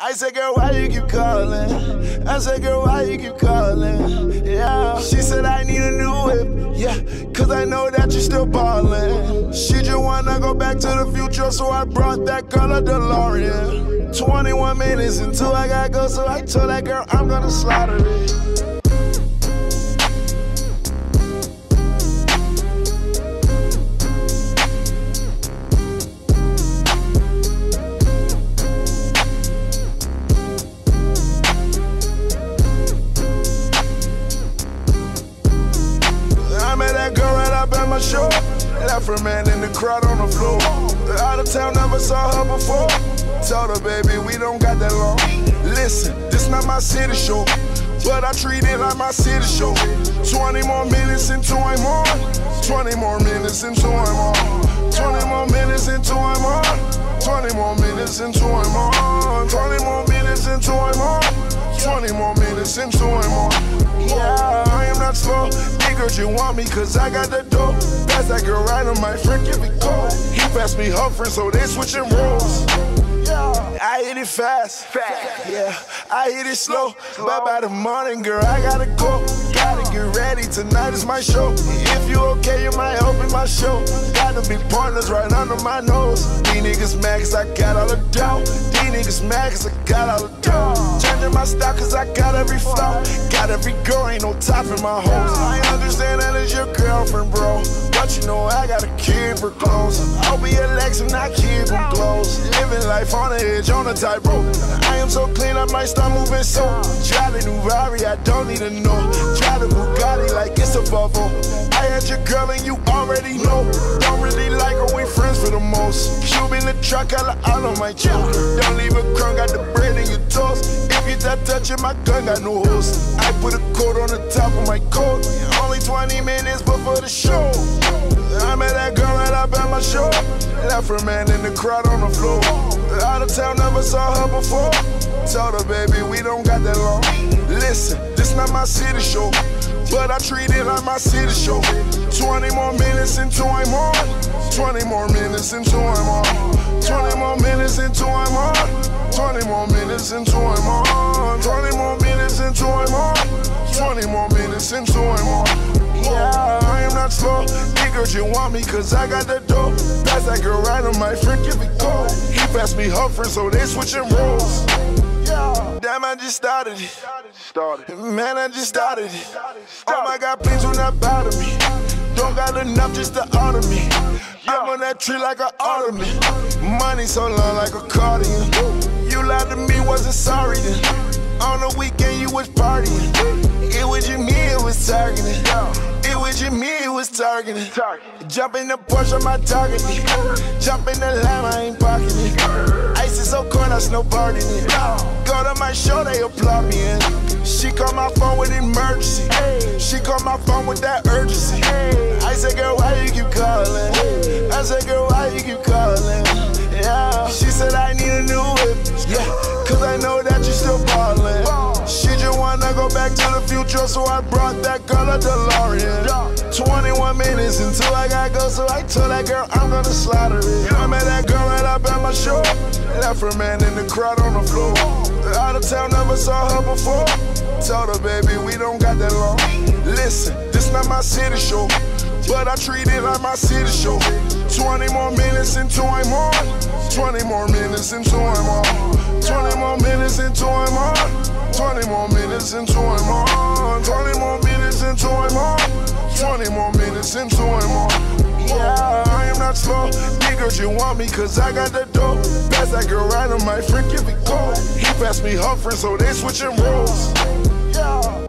I said, girl, why you keep calling? I said, girl, why you keep calling? Yeah. She said, I need a new whip. Yeah, cause I know that you're still ballin'. She just wanna go back to the future, so I brought that girl a DeLorean. 21 minutes until I gotta go, so I told that girl I'm gonna slaughter it. My show. Her man in the crowd on the floor. Out of town, never saw her before. Told her, baby, we don't got that long. Listen, this not my city show. But I treat it like my city show. 20 more minutes until I'm on. 20 more minutes until I'm on. 20 more minutes until I'm on. 20 more minutes until I'm on. Girl, you want me cause I got the dope. Pass that girl right on my friend, give me cold. He passed me her friend, so they switching roles. I hit it fast, fast. Yeah, I hit it slow. But by the morning, girl, I gotta go. Get ready, tonight is my show. If you okay, you might open my show. Gotta be partners right under my nose. These niggas mad cause I got all the dough. These niggas mad cause I got all the dough. Changing my style cause I got every flow. Got every girl, ain't no top in my hoes. I understand that it's your girlfriend, bro. But you know I gotta keep her close. I'll be and I keep them close. Living life on the edge, on a tightrope. I am so clean, I might start moving so. Try the new I don't need to know. Try the Bugatti like it's a bubble. I had your girl and you already know. Don't really like her, we friends for the most. Cube in the truck, I all on my choke. Don't leave a crumb, got the bread in your toast. Start touching my gun, got no host. I put a coat on the top of my coat. Only 20 minutes before the show. I met that girl right up at my show. Left her man in the crowd on the floor. Out of town, never saw her before. Told her, baby, we don't got that long. Listen, this not my city show. But I treat it like my city show. 20 more minutes until I'm on. 20 more minutes until I'm on. 20 more minutes until I'm on. 20 more minutes until I'm on. Yeah, I am not slow. Niggas, you want me cause I got the dope. Pass that girl right on my friend, give me cold. He passed me friend, so they switching roles. Damn, I just started it. Started. Man, I just started it. Oh my God, please do not bother me. Don't got enough just to honor me. I'm on that tree like an ottoman. Money so long like a cardigan. You lied to me, wasn't sorry then. On the weekend, you was partying. It was. Jump in the Porsche, my target. Jump in the lamb, I ain't parking it. Ice is so cold, I snowboarding it. Go to my show, they applaud me in. She called my phone with emergency. She called my phone with that urgency. I said, girl, why you keep calling? To so I brought that girl a DeLorean. 21 minutes until I gotta go, so I told that girl I'm gonna slaughter it. I met that girl right up at my show. Left her man in the crowd on the floor. Out of town, never saw her before. Told her, baby, we don't got that long. Listen, this not my city show. But I treat it like my city show. 20 more minutes until I'm on. 20 more minutes until I'm on. 20 more minutes until I'm on. 20 more minutes until I'm on. 20 more minutes until I'm on. 20 more minutes until I'm on. Yeah, I am not slow. Niggas, you want me cause I got the dope. Pass that girl right on my me cold. He passed me her friend, so they switching roles. Yeah.